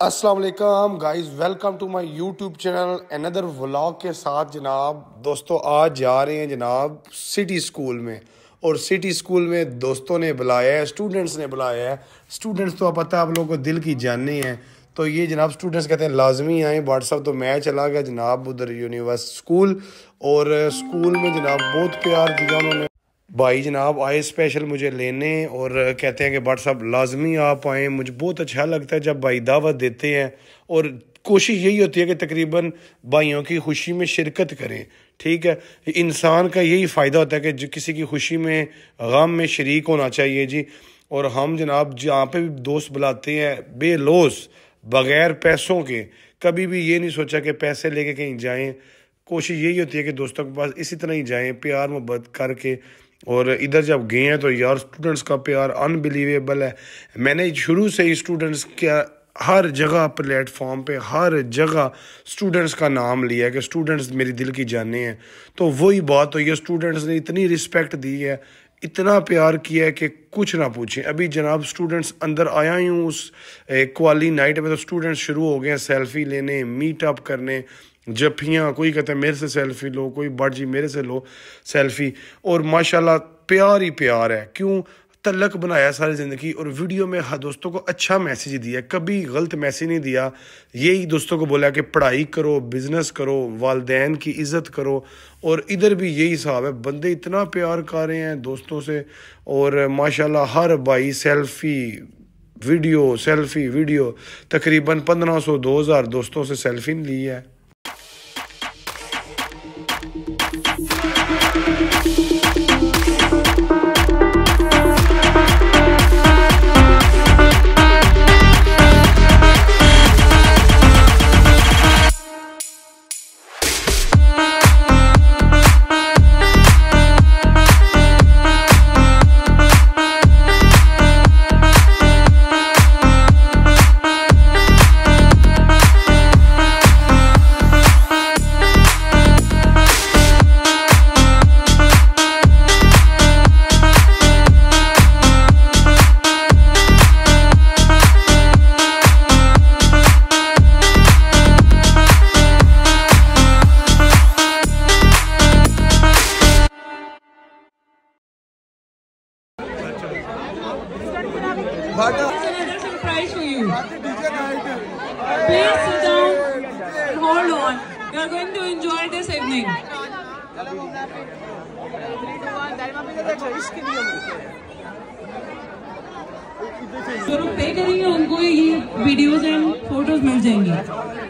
वालेकुम guys, welcome to my YouTube channel another vlog के साथ जनाब। दोस्तों, आज जा रहे हैं जनाब सिटी स्कूल में। और सिटी स्कूल में दोस्तों ने बुलाया है स्टूडेंट्स ने बुलाया है। स्टूडेंट्स तो आप पता है, आप लोगों को दिल की जाननी है। तो ये जनाब स्टूडेंट्स कहते हैं, लाजमी आए व्हाट्सअप तो मैं चला गया जनाब उधर यूनिवर्स स्कूल और स्कूल में जनाब बहुत प्यार दिया उन्होंने। भाई जनाब, आए स्पेशल मुझे लेने और कहते हैं कि बट साहब लाजमी आप आएँ। मुझे बहुत अच्छा लगता है जब भाई दावत देते हैं और कोशिश यही होती है कि तकरीबन भाइयों की खुशी में शिरकत करें, ठीक है? इंसान का यही फ़ायदा होता है कि जो, किसी की खुशी में, गम में शरीक होना चाहिए जी। और हम जनाब, जहाँ पे भी दोस्त बुलाते हैं बेलोस बग़ैर पैसों के, कभी भी ये नहीं सोचा कि पैसे लेके कहीं जाएँ। कोशिश यही होती है कि दोस्तों के पास इसी तरह ही जाएँ प्यार मोहब्बत करके और इधर जब गए हैं तो यार स्टूडेंट्स का प्यार अनबिलीवेबल है। मैंने शुरू से ही स्टूडेंट्स क्या हर जगह प्लेटफॉर्म पे, हर जगह स्टूडेंट्स का नाम लिया है कि स्टूडेंट्स मेरी दिल की जाने हैं। तो वही बात है स्टूडेंट्स ने इतनी रिस्पेक्ट दी है, इतना प्यार किया है कि कुछ ना पूछें। अभी जनाब स्टूडेंट्स अंदर आया ही हूँ उस क्वाली नाइट में तो स्टूडेंट्स शुरू हो गए हैं सेल्फी लेने मीटअप करने। जफियाँ कोई कहता है, मेरे से सेल्फी लो, कोई बट जी मेरे से लो सेल्फी और माशाल्लाह, प्यार ही प्यार है। क्यों? तलक बनाया सारी ज़िंदगी और वीडियो में हर दोस्तों को अच्छा मैसेज दिया। कभी गलत मैसेज नहीं दिया। यही दोस्तों को बोला कि पढ़ाई करो बिज़नेस करो, वालदेन की इज़्ज़त करो। और इधर भी यही हिसाब है, बंदे इतना प्यार कर रहे हैं दोस्तों से। और माशाल्लाह, हर भाई सेल्फी वीडियो सेल्फी वीडियो तकरीबन पंद्रह सौ, दो हज़ार दोस्तों से सेल्फी ली है। Please sit down. Hold on. You are going to enjoy this evening. जो पे करेंगे, उनको ये वीडियोस एंड फ़ोटोज़ मिल जाएँगी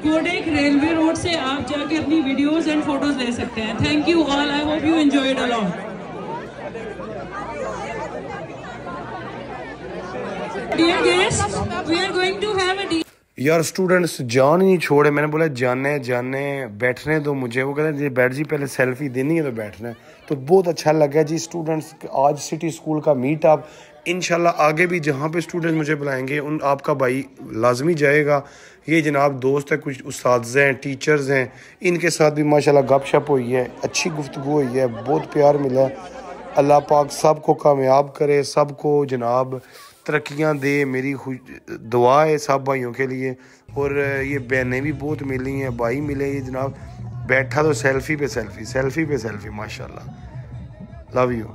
कोडेक रेलवे रोड से आप जाके अपनी वीडियोस एंड फ़ोटोज़ ले सकते हैं thank you all I hope you enjoyed a lot यार स्टूडेंट्स जान ही नहीं छोड़े। मैंने बोला, जाने जाने, बैठने दो मुझे। वो कहते हैं बैठ जी, पहले सेल्फी देनी है तो बैठना है। तो बहुत अच्छा लगा जी स्टूडेंट्स आज सिटी स्कूल का मीट आप इनशाला आगे भी जहाँ पे स्टूडेंट्स मुझे बुलाएँगे, उन आपका भाई लाजमी जाएगा। ये जनाब दोस्त है, कुछ उस हैं टीचर्स हैं। इनके साथ भी माशाल्लाह गपशप हुई है, अच्छी गुफ्तु हुई है, बहुत प्यार मिला अल्लाह पाक सबको कामयाब करे, सबको जनाब तरक्याँ दे, मेरी खुश, दुआ है सब भाइयों के लिए। और ये बहनें भी बहुत मिली हैं, भाई मिले ये जनाब। बैठा तो सेल्फी पे सेल्फी सेल्फी पे सेल्फी, माशाल्लाह। लव यू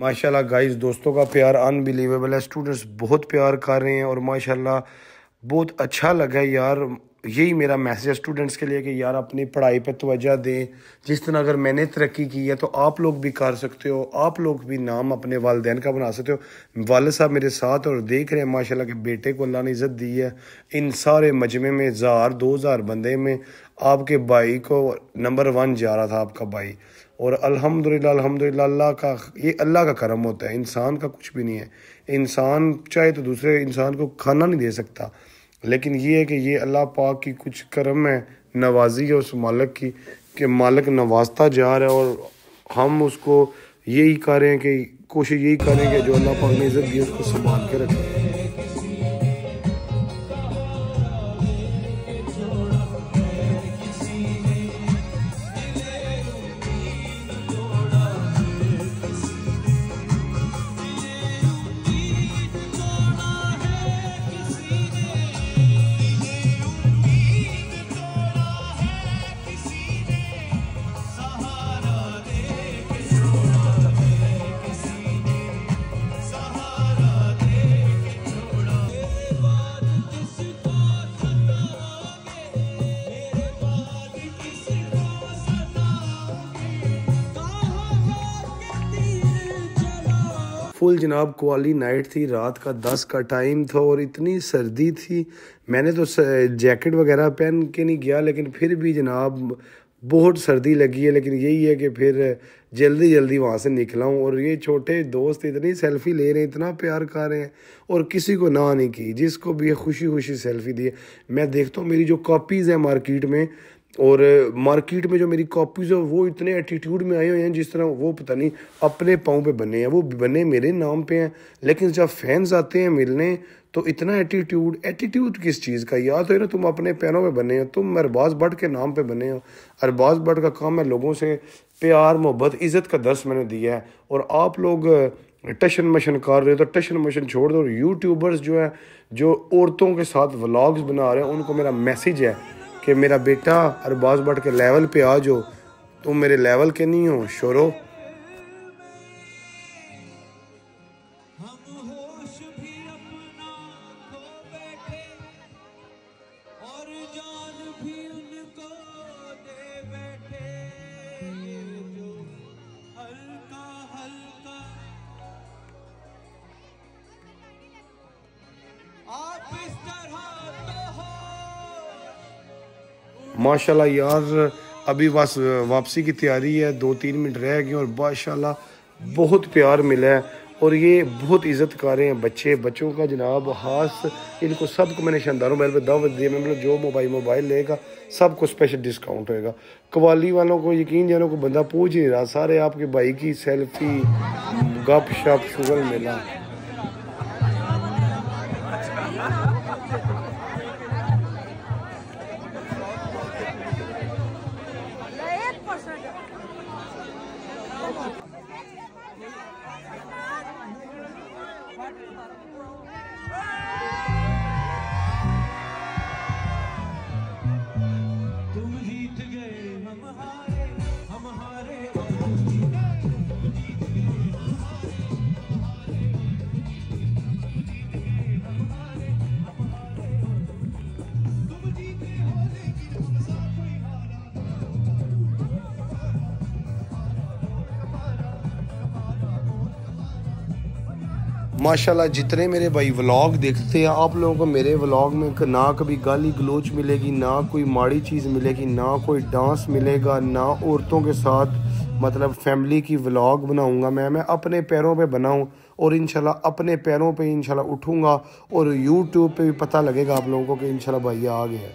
माशाल्लाह गाइस दोस्तों का प्यार अनबिलीवेबल है। स्टूडेंट्स बहुत प्यार कर रहे हैं और माशाल्लाह बहुत अच्छा लगा यार। यही मेरा मैसेज है स्टूडेंट्स के लिए कि यार अपनी पढ़ाई पे तवज्जो दें। जिस तरह अगर मैंने तरक्की की है तो आप लोग भी कर सकते हो। आप लोग भी नाम अपने वालदेन का बना सकते हो। वाल साहब मेरे साथ और देख रहे हैं, माशाल्लाह के बेटे को अल्लाह ने इज़्ज़त दी है। इन सारे मजमे में हज़ार दो हज़ार बंदे में आपके भाई को नंबर वन जा रहा था आपका भाई। और अल्हम्दुलिल्लाह अल्हम्दुलिल्लाह, अल्लाह का, ये अल्लाह का करम होता है। इंसान का कुछ भी नहीं है। इंसान चाहे तो दूसरे इंसान को खाना नहीं दे सकता। लेकिन ये है कि ये अल्लाह पाक की कुछ करम है, नवाजी है उस मालक की, कि मालक नवाजता जा रहा है और हम उसको यही करें कि, कोशिश यही करें कि जो अल्लाह पाक ने इज़्ज़त दी उसको संभाल के रखें। फुल जनाब क्वाली नाइट थी, रात का दस का टाइम था और इतनी सर्दी थी। मैंने तो जैकेट वगैरह पहन के नहीं गया, लेकिन फिर भी जनाब बहुत सर्दी लगी है। लेकिन यही है कि फिर जल्दी जल्दी वहाँ से निकला हूँ और ये छोटे दोस्त इतनी सेल्फ़ी ले रहे हैं, इतना प्यार कर रहे हैं और किसी को ना नहीं की, जिसको भी खुशी खुशी सेल्फ़ी दी मैं देखता हूँ, मेरी जो कॉपीज़ हैं मार्केट में और मार्केट में जो मेरी कॉपीज़ है, वो इतने एटीट्यूड में आए हुए हैं जिस तरह वो पता नहीं अपने पाँव पे बने हैं, वो बने मेरे नाम पे हैं। लेकिन जब फैंस आते हैं मिलने तो इतना एटीट्यूड एटीट्यूड किस चीज़ का? याद तो है ना तुम अपने पैरों पे बने हो, तुम अरबाज भट्ट के नाम पे बने हो। अरबाज भट्ट का काम है लोगों से प्यार, मोहब्बत, इज़्ज़त का दर्स मैंने दिया है। और आप लोग टशन मशन कर रहे हो तो टशन मशन छोड़ दो। और यूट्यूबर्स जो हैं, जो औरतों के साथ व्लॉग्स बना रहे हैं, उनको मेरा मैसेज है कि मेरा बेटा अरबाज भट्ट के लेवल पे आ जाओ। तुम मेरे लेवल के नहीं हो, शोरो। माशाल्लाह यार, अभी बस वापसी की तैयारी है, दो तीन मिनट रह गए और माशाल्लाह बहुत प्यार मिला है। और ये बहुत इज़्ज़त कर रहे हैं बच्चे, बच्चों का जनाब हाथ इनको सबको मैंने शानदार मोबाइल पर दावत दी मैं मतलब जो मोबाइल मोबाइल लेगा, सबको स्पेशल डिस्काउंट होएगा। कवाली वालों को यकीन जानो को बंदा पूछ ही नहीं रहा, सारे आपके भाई की सेल्फी गप शप शुगर मिला। Hey! माशाल्लाह जितने मेरे भाई व्लॉग देखते हैं आप लोगों को मेरे व्लॉग में ना कभी गाली गलोच मिलेगी ना कोई माड़ी चीज़ मिलेगी ना कोई डांस मिलेगा ना औरतों के साथ मतलब फैमिली की व्लॉग बनाऊँगा मैं। मैं अपने पैरों पे बनाऊँ और इंशाल्लाह अपने पैरों पे इंशाल्लाह उठूँगा और यूट्यूब पे भी पता लगेगा आप लोगों को कि इंशाल्लाह भाई आ गया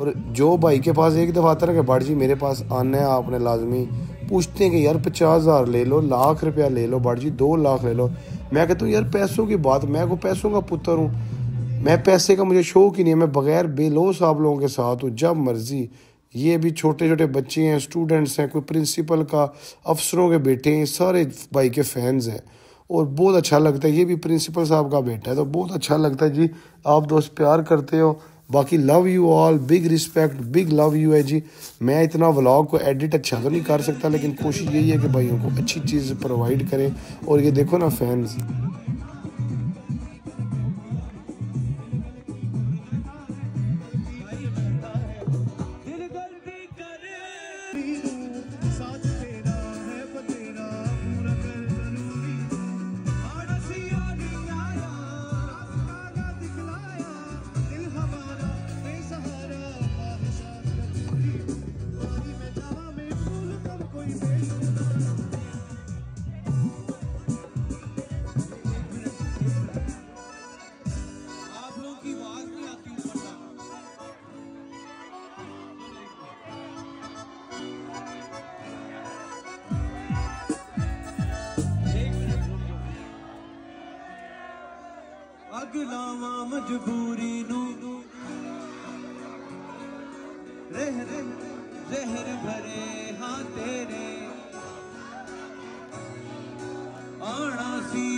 और जो भाई के पास एक दफ़ा आता है कि बाढ़ जी मेरे पास आना है आपने लाजमी पूछते हैं कि यार पचास हज़ार ले लो, लाख रुपया ले लो बट जी, दो लाख ले लो। मैं कहता हूँ, यार पैसों की बात, मैं को पैसों का पुत्र हूँ। मैं पैसे का मुझे शौक ही नहीं है, मैं बगैर बेलोस आप लोगों के साथ हूँ, जब मर्ज़ी। ये भी छोटे छोटे बच्चे हैं स्टूडेंट्स हैं, कोई प्रिंसिपल का, अफसरों के बेटे हैं, सारे भाई के फैंस हैं। और बहुत अच्छा लगता है, ये भी प्रिंसिपल साहब का बेटा है तो बहुत अच्छा लगता है जी। आप दोस्त प्यार करते हो बाकी love you all big respect big love you है जी मैं इतना व्लॉग को एडिट अच्छा तो नहीं कर सकता, लेकिन कोशिश यही है कि भाइयों को अच्छी चीज़ प्रोवाइड करें। और ये देखो ना फैंस ਅਗਲਾਵਾ ਮਜਬੂਰੀ ਨੂੰ ਰਹਿਰ ਜ਼ਹਿਰ ਭਰੇ ਹਾਂ ਤੇਰੇ ਆਣਾ ਸੀ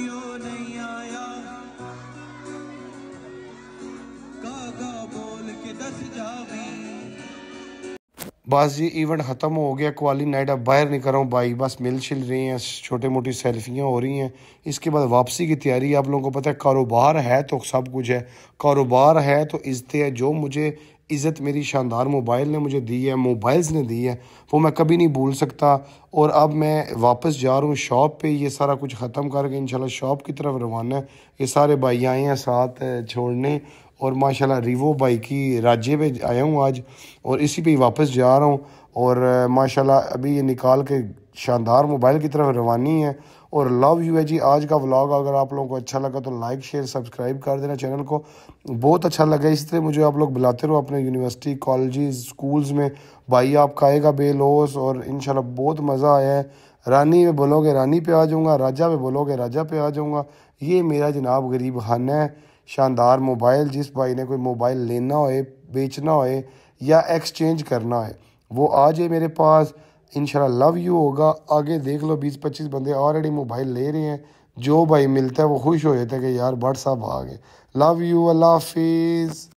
बस जी इवेंट ख़त्म हो गया क्वाली नाइट अब बाहर नहीं कर रहा हूँ। भाई, बस मिल छिल रही हैं छोटे मोटी सेल्फियाँ हो रही हैं। इसके बाद वापसी की तैयारी, आप लोगों को पता है, कारोबार है तो सब कुछ है। कारोबार है तो इज़्ज़त है, जो मुझे इज़्ज़त मेरी शानदार मोबाइल ने मुझे दी है, मोबाइल्स ने दी है, वो मैं कभी नहीं भूल सकता। और अब मैं वापस जा रहा हूँ शॉप पे, ये सारा कुछ ख़त्म करके, इंशाल्लाह शॉप की तरफ़ रवाना है। ये सारे भाई आए हैं साथ, छोड़ने। और माशाल्लाह रिवो बाई की राज्य पे आया हूँ आज और इसी पे ही वापस जा रहा हूँ और माशाल्लाह अभी ये निकाल के शानदार मोबाइल की तरफ़ रवानी है और लव यू है जी, आज का व्लॉग अगर आप लोगों को अच्छा लगा तो लाइक, शेयर, सब्सक्राइब कर देना चैनल को। बहुत अच्छा लगा इस तरह मुझे आप लोग बुलाते रहो अपने यूनिवर्सिटी कॉलेज स्कूल्स में। भाई आपका आएगा बेलोस और इनशाला बहुत मज़ा आया है। रानी में बोलोगे, रानी पे आ जाऊँगा, राजा पे बोलोगे, राजा पे आ जाऊँगा। ये मेरा जनाब गरीब खाना है। शानदार मोबाइल जिस भाई ने कोई मोबाइल लेना होए, बेचना होए या एक्सचेंज करना है वो आ जाए मेरे पास इंशाल्लाह लव यू होगा। आगे देख लो, बीस पच्चीस बंदे ऑलरेडी मोबाइल ले रहे हैं। जो भाई मिलता है, वो खुश हो जाता है कि यार बट साहब आ गए। लव यू अल्लाह हाफिज़।